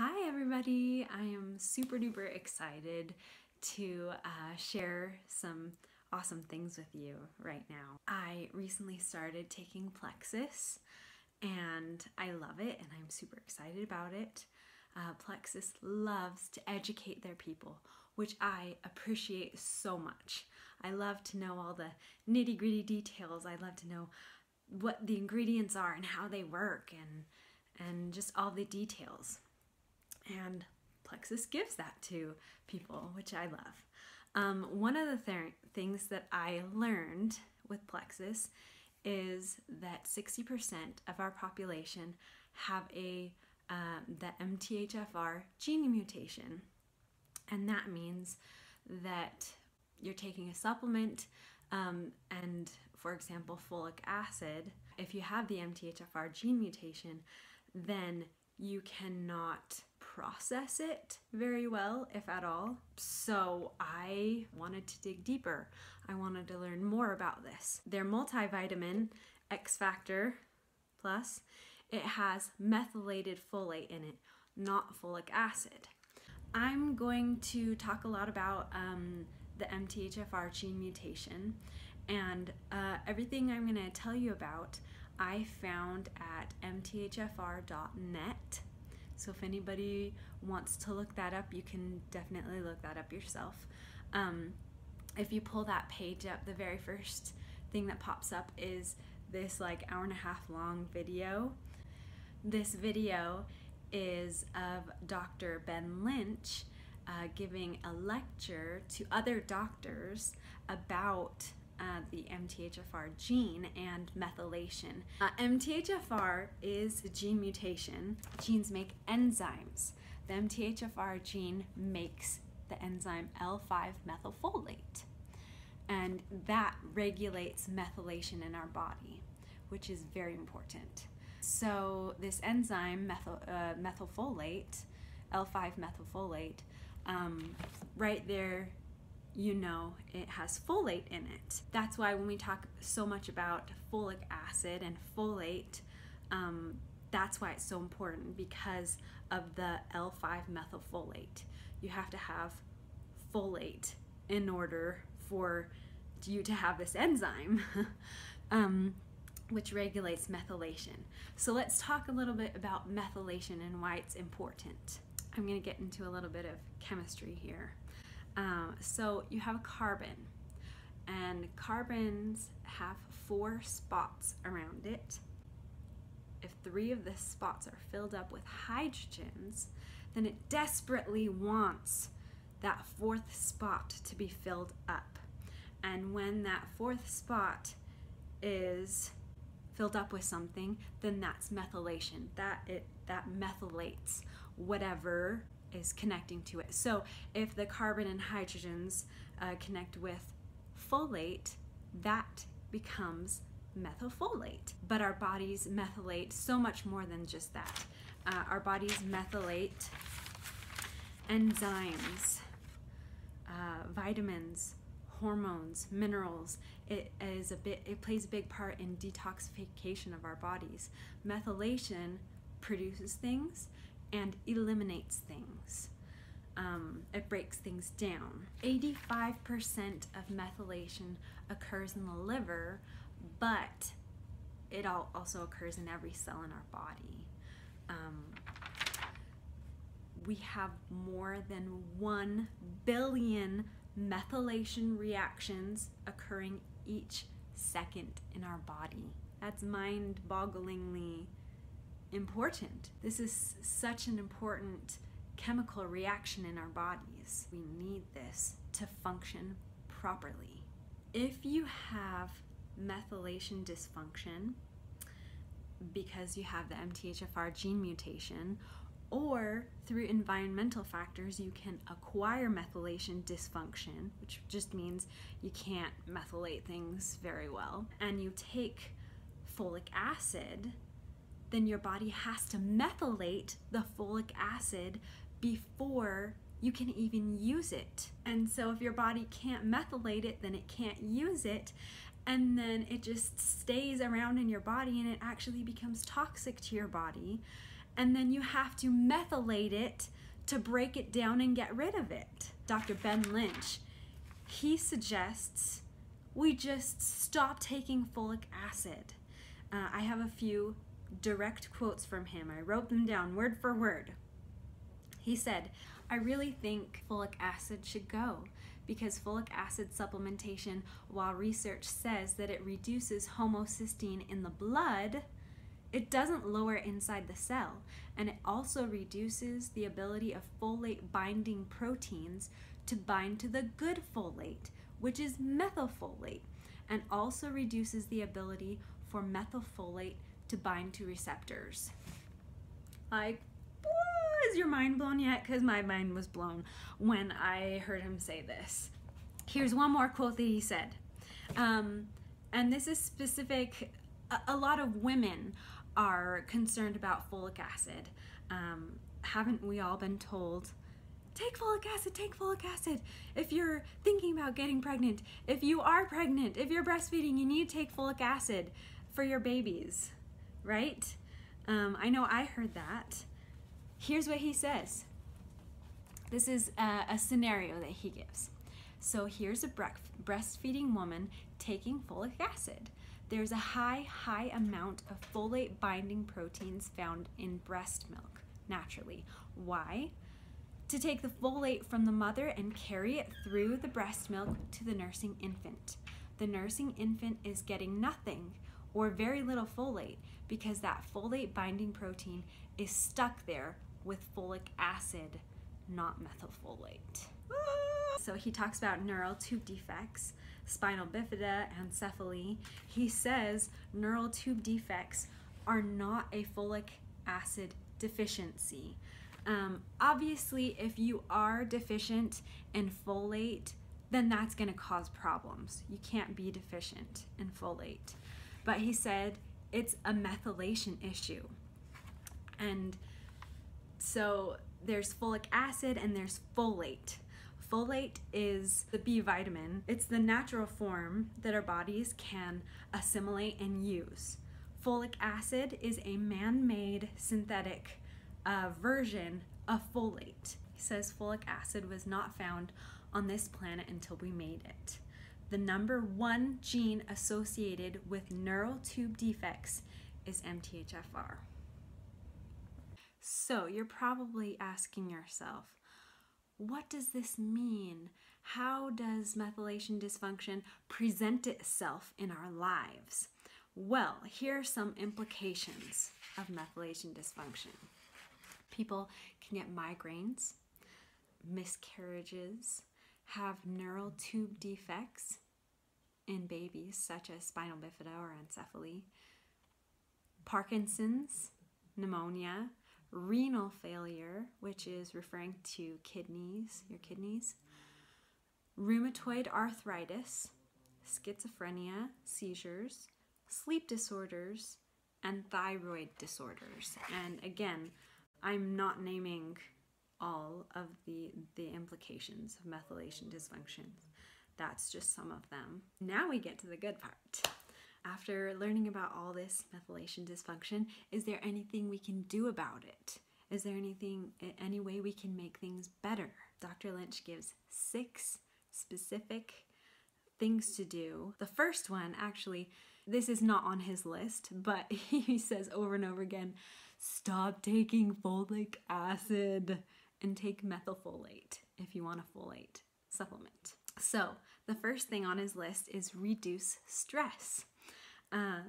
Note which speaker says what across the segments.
Speaker 1: Hi, everybody. I am super duper excited to uh, share some awesome things with you right now. I recently started taking Plexus and I love it and I'm super excited about it. Uh, Plexus loves to educate their people, which I appreciate so much. I love to know all the nitty gritty details. I love to know what the ingredients are and how they work and and just all the details. And Plexus gives that to people, which I love. Um, one of the th- things that I learned with Plexus is that 60% of our population have a um, the MTHFR gene mutation, and that means that you're taking a supplement um, and, for example, folic acid. If you have the MTHFR gene mutation, then you cannot process it very well, if at all. So I wanted to dig deeper. I wanted to learn more about this. Their multivitamin, X Factor Plus, it has methylated folate in it, not folic acid. I'm going to talk a lot about um, the MTHFR gene mutation and uh, everything I'm going to tell you about I found at mthfr.net. So if anybody wants to look that up, you can definitely look that up yourself. Um, if you pull that page up, the very first thing that pops up is this like hour and a half long video. This video is of Dr. Ben Lynch uh, giving a lecture to other doctors about uh, the MTHFR gene and methylation. Uh, MTHFR is a gene mutation. Genes make enzymes. The MTHFR gene makes the enzyme L5 methylfolate, and that regulates methylation in our body, which is very important. So, this enzyme, methyl, uh, methylfolate, L5 methylfolate, um, right there you know it has folate in it. That's why when we talk so much about folic acid and folate, um, that's why it's so important because of the L5 methylfolate. You have to have folate in order for you to have this enzyme, um, which regulates methylation. So let's talk a little bit about methylation and why it's important. I'm going to get into a little bit of chemistry here. Um, so you have a carbon, and carbons have four spots around it. If three of the spots are filled up with hydrogens, then it desperately wants that fourth spot to be filled up. And when that fourth spot is filled up with something, then that's methylation. That it that methylates whatever is connecting to it. So if the carbon and hydrogens uh, connect with folate, that becomes methylfolate. But our bodies methylate so much more than just that. Uh, our bodies methylate enzymes, uh, vitamins, hormones, minerals. It is a bit. It plays a big part in detoxification of our bodies. Methylation produces things and eliminates things. Um, it breaks things down. 85% of methylation occurs in the liver, but it all also occurs in every cell in our body. Um, we have more than 1 billion methylation reactions occurring each second in our body. That's mind bogglingly important. This is such an important chemical reaction in our bodies. We need this to function properly. If you have methylation dysfunction because you have the MTHFR gene mutation, or through environmental factors, you can acquire methylation dysfunction, which just means you can't methylate things very well, and you take folic acid then your body has to methylate the folic acid before you can even use it. And so if your body can't methylate it, then it can't use it. And then it just stays around in your body and it actually becomes toxic to your body. and then you have to methylate it to break it down and get rid of it. Dr. Ben Lynch, he suggests we just stop taking folic acid. Uh, I have a few direct quotes from him. I wrote them down word for word. He said, I really think folic acid should go because folic acid supplementation, while research says that it reduces homocysteine in the blood, it doesn't lower inside the cell, and it also reduces the ability of folate binding proteins to bind to the good folate, which is methylfolate, and also reduces the ability for methylfolate to bind to receptors. Like, is your mind blown yet? Because my mind was blown when I heard him say this. Here's one more quote that he said. Um, and this is specific, a, a, lot of women are concerned about folic acid. Um, haven't we all been told? Take folic acid, take folic acid. If you're thinking about getting pregnant, if you are pregnant, if you're breastfeeding, you need to take folic acid for your babies, right? Um, I know I heard that. Here's what he says. This is a, a scenario that he gives. So here's a breastfeeding woman taking folic acid. There's a high, high amount of folate binding proteins found in breast milk naturally. Why? To take the folate from the mother and carry it through the breast milk to the nursing infant. The nursing infant is getting nothing or very little folate because that folate binding protein is stuck there with folic acid, not methylfolate. So he talks about neural tube defects, spinal bifida, ancephaly. He says neural tube defects are not a folic acid deficiency. Um, obviously, if you are deficient in folate, then that's going to cause problems. You can't be deficient in folate. But he said it's a methylation issue. And so there's folic acid and there's folate. Folate is the B vitamin. It's the natural form that our bodies can assimilate and use. Folic acid is a man made synthetic uh, version of folate. He says folic acid was not found on this planet until we made it. The number one gene associated with neural tube defects is MTHFR. So you're probably asking yourself, what does this mean? How does methylation dysfunction present itself in our lives? Well, here are some implications of methylation dysfunction. People can get migraines, miscarriages, have neural tube defects in babies, such as spinal bifida or encephaly, Parkinson's, pneumonia, renal failure, which is referring to kidneys, your kidneys, rheumatoid arthritis, schizophrenia, seizures, sleep disorders, and thyroid disorders. And again, I'm not naming all of the, the implications of methylation dysfunction. That's just some of them. Now we get to the good part. After learning about all this methylation dysfunction, is there anything we can do about it? Is there anything, any way we can make things better? Dr. Lynch gives six specific things to do. The first one, actually, this is not on his list, but he says over and over again stop taking folic acid and take methylfolate if you want a folate supplement. So, the first thing on his list is reduce stress. Uh,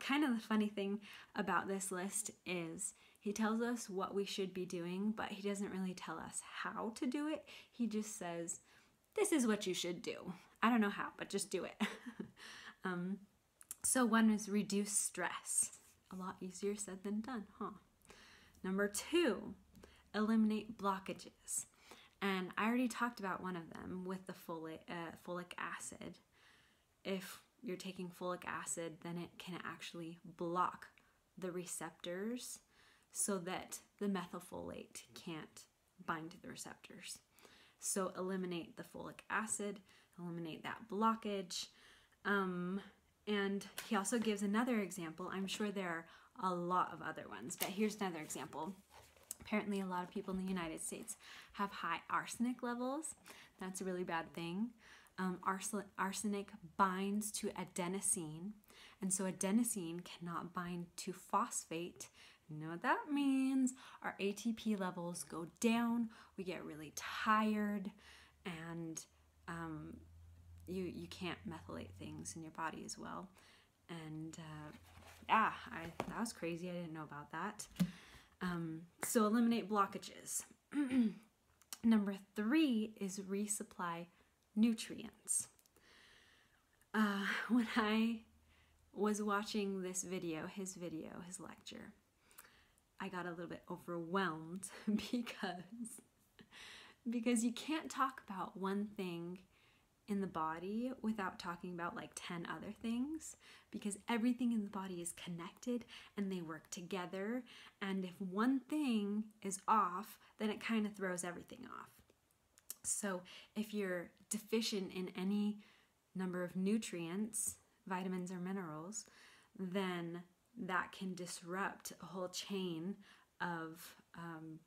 Speaker 1: kind of the funny thing about this list is he tells us what we should be doing, but he doesn't really tell us how to do it. He just says, This is what you should do. I don't know how, but just do it. um, so, one is reduce stress. A lot easier said than done, huh? Number two, eliminate blockages. And I already talked about one of them with the folic, uh, folic acid. If you're taking folic acid, then it can actually block the receptors so that the methylfolate can't bind to the receptors. So eliminate the folic acid, eliminate that blockage. Um, and he also gives another example. I'm sure there are a lot of other ones. But here's another example. Apparently, a lot of people in the United States have high arsenic levels. That's a really bad thing. Um, arsenic binds to adenosine, and so adenosine cannot bind to phosphate. You know what that means? Our ATP levels go down, we get really tired, and um, you, you can't methylate things in your body as well. And uh, yeah, I, that was crazy. I didn't know about that. Um, so eliminate blockages. Number three is resupply nutrients. Uh, when I was watching this video, his video, his lecture, I got a little bit overwhelmed because because you can't talk about one thing in the body without talking about like 10 other things because everything in the body is connected and they work together. And if one thing is off, then it kind of throws everything off. So if you're deficient in any number of nutrients, vitamins, or minerals, then that can disrupt a whole chain of um,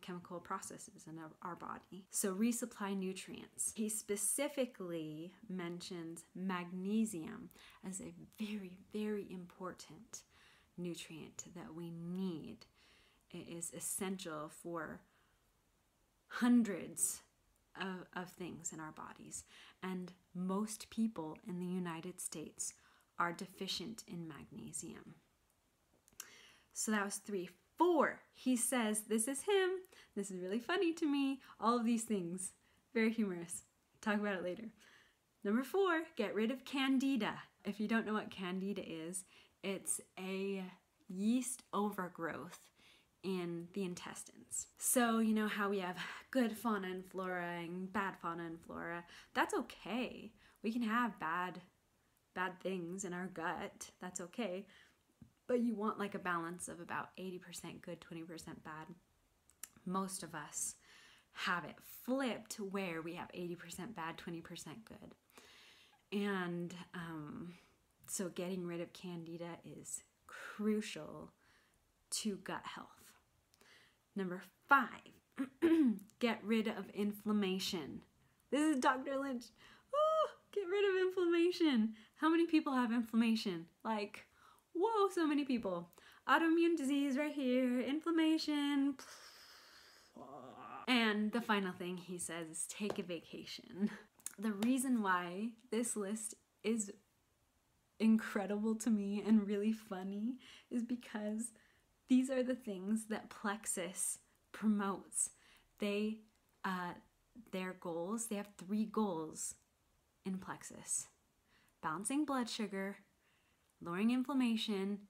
Speaker 1: chemical processes in our, body. So, resupply nutrients. He specifically mentions magnesium as a very, very important nutrient that we need. It is essential for hundreds of, of things in our bodies. And most people in the United States are deficient in magnesium. So that was three four, he says, This is him. This is really funny to me. All of these things. Very humorous. Talk about it later. Number four, get rid of candida. If you don't know what candida is, it's a yeast overgrowth in the intestines. So, you know how we have good fauna and flora and bad fauna and flora. That's okay. We can have bad bad things in our gut. That's okay but you want like a balance of about 80% good, 20% bad. Most of us have it flipped where we have 80% bad, 20% good. And um, so getting rid of candida is crucial to gut health. Number five, get rid of inflammation. This is Dr. Lynch. Oh, get rid of inflammation. How many people have inflammation? Like Whoa, so many people. Autoimmune disease right here, inflammation. And the final thing he says is take a vacation. The reason why this list is incredible to me and really funny is because these are the things that Plexus promotes. They, uh, their goals, they have three goals in Plexus balancing blood sugar, lowering inflammation,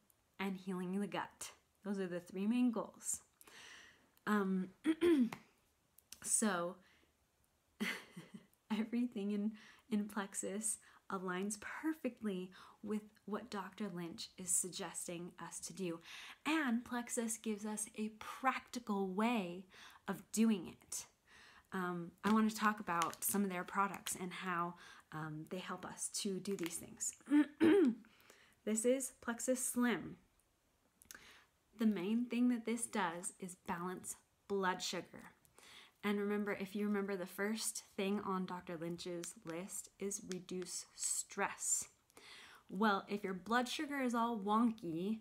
Speaker 1: and healing the gut. Those are the three main goals. Um, so, everything in, in Plexus aligns perfectly with what Dr. Lynch is suggesting us to do. And Plexus gives us a practical way of doing it. Um, I want to talk about some of their products and how um, they help us to do these things. This is Plexus Slim. The main thing that this does is balance blood sugar. And remember, if you remember, the first thing on Dr. Lynch's list is reduce stress. Well, if your blood sugar is all wonky,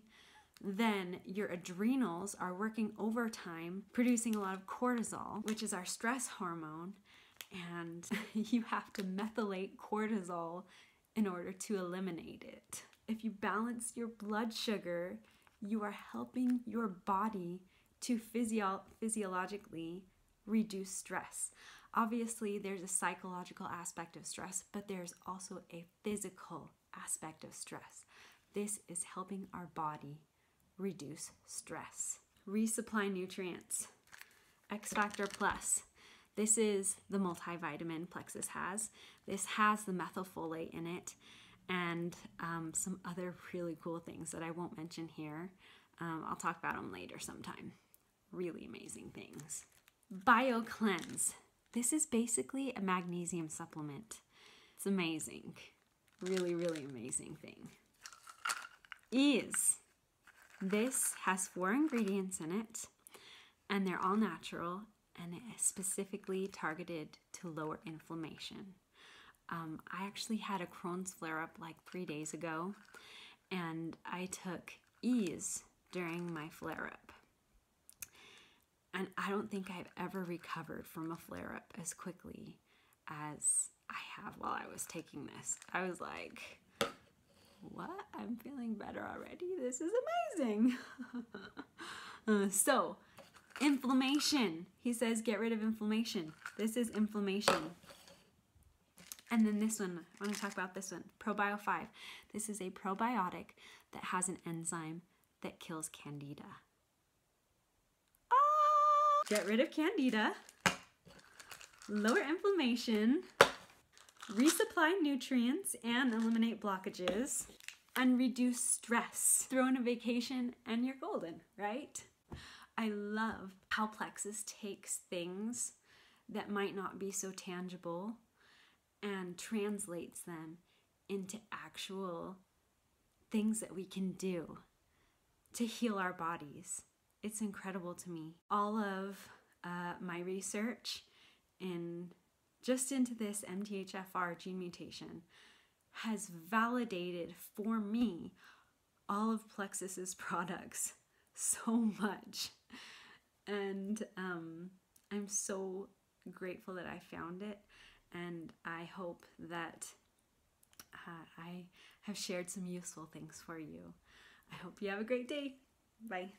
Speaker 1: then your adrenals are working overtime, producing a lot of cortisol, which is our stress hormone, and you have to methylate cortisol in order to eliminate it if you balance your blood sugar, you are helping your body to physio- physiologically reduce stress. Obviously, there's a psychological aspect of stress, but there's also a physical aspect of stress. This is helping our body reduce stress. Resupply nutrients. X Factor Plus. This is the multivitamin Plexus has. This has the methylfolate in it and um, some other really cool things that I won't mention here. Um, I'll talk about them later sometime. Really amazing things. BioCleanse. This is basically a magnesium supplement. It's amazing. Really, really amazing thing. Ease This has four ingredients in it, and they're all natural, and it is specifically targeted to lower inflammation. Um, I actually had a Crohn's flare up like three days ago, and I took ease during my flare up. And I don't think I've ever recovered from a flare up as quickly as I have while I was taking this. I was like, what? I'm feeling better already. This is amazing. so, inflammation. He says, get rid of inflammation. This is inflammation. And then this one, I want to talk about this one, Probio 5. This is a probiotic that has an enzyme that kills candida. Get rid of candida, lower inflammation, resupply nutrients and eliminate blockages, and reduce stress. Throw in a vacation and you're golden, right? I love how Plexus takes things that might not be so tangible and translates them into actual things that we can do to heal our bodies. It's incredible to me. All of uh, my research in just into this MTHFR gene mutation has validated for me all of Plexus's products so much. And um, I'm so grateful that I found it. And I hope that uh, I have shared some useful things for you. I hope you have a great day. Bye.